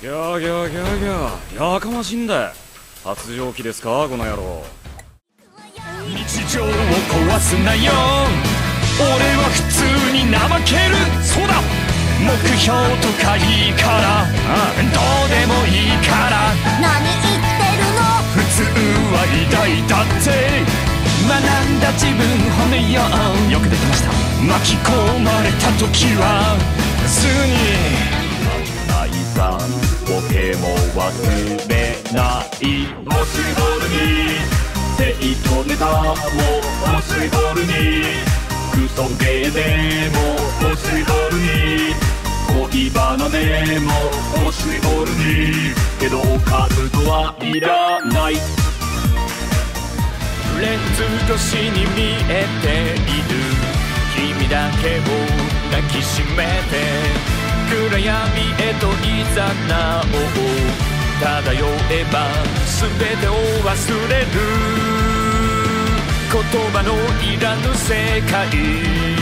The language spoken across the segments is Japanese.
ギャーギャーギャーギャー。やかましいんだ発情期ですかこの野郎。日常を壊すなよ。俺は普通に怠ける。そうだ。目標とかいいから。どうでもいいから。何言ってるの？普通は偉大だって。学んだ自分褒めよう。よくできました。巻き込まれた時はすぐにボケも忘れないもしボールに生徒ネタももしボールにクソゲーでももしボールに恋バナでももしボールにけどカズとはいらない。レンズ越しに見えている。君だけを抱きしめて暗闇へといざなおう漂えば全てを忘れる言葉のいらぬ世界。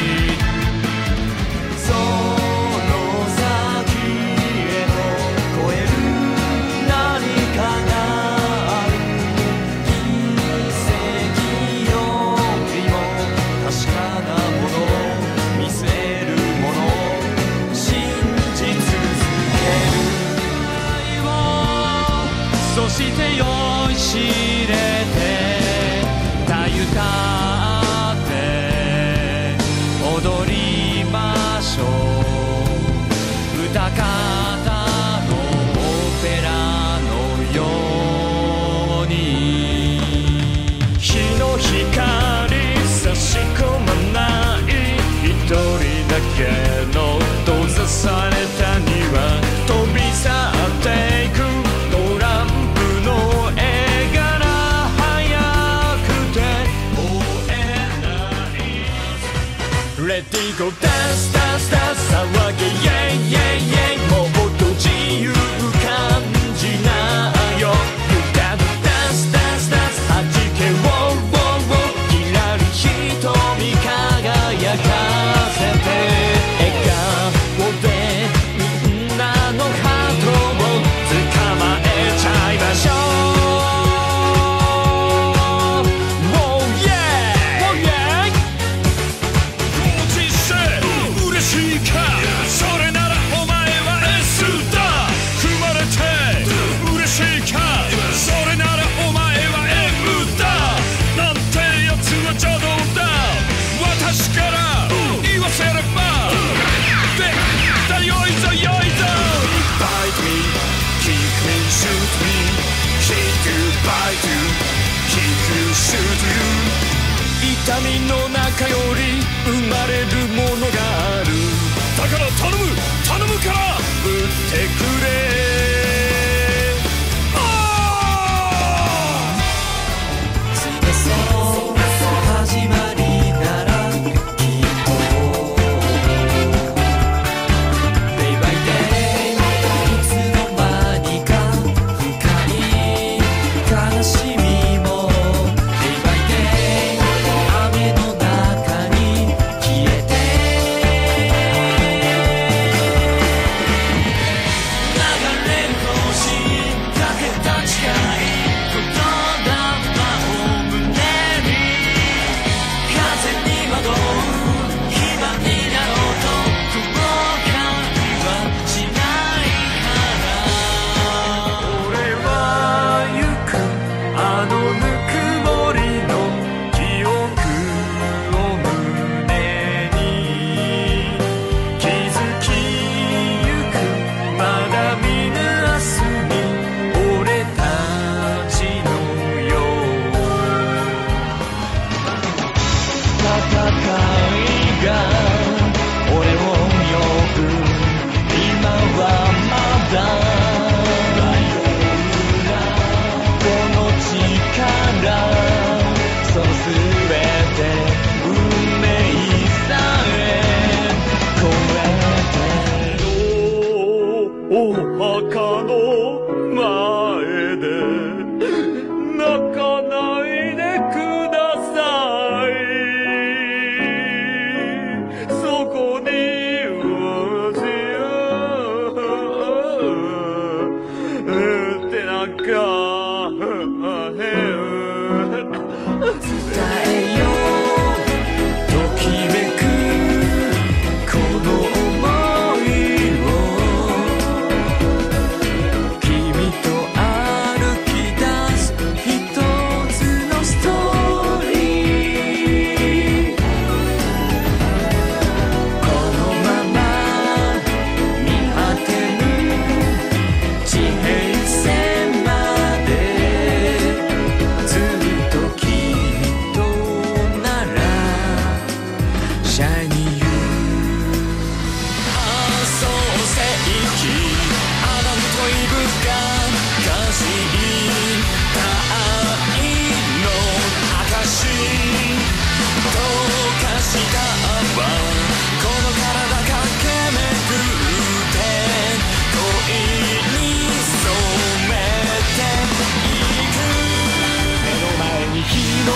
ダンスダンスダンスさ騒げ。イェイイェイイェイ。もっとじゆう痛みの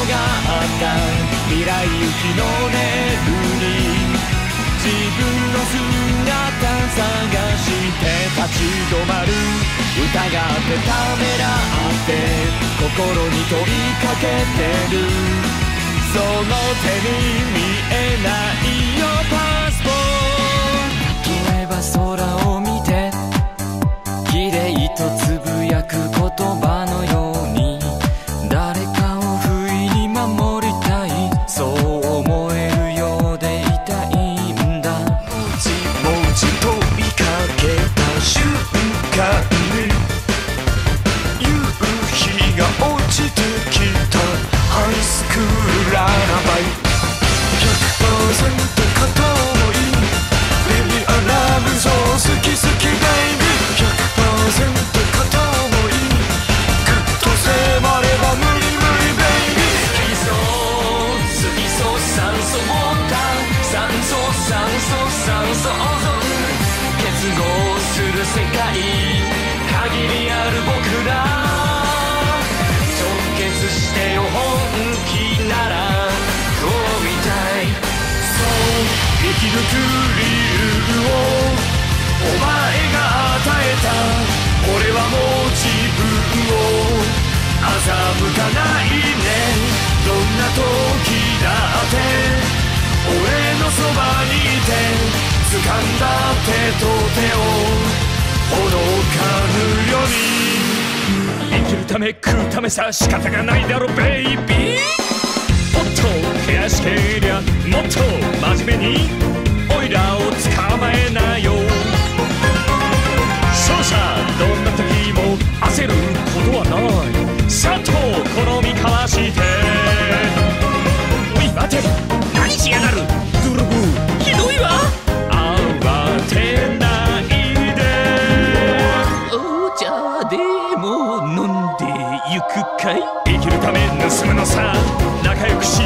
があった未来行きのレールに自分の姿探して立ち止まる疑ってためらって心に問いかけてる酸素オゾン結合する世界限りある僕ら直結してよ本気ならこうみたい。そう生き抜く理由をお前が与えた。俺はもう自分を欺かないね。どんな時だって。俺そばにいて掴んだ手と手をほどかぬように。生きるため食うためさ仕方がないだろベイビー。もっと悔しけりゃもっと真面目に。オイラを捕まえないかい？生きるため盗むのさ。仲良くし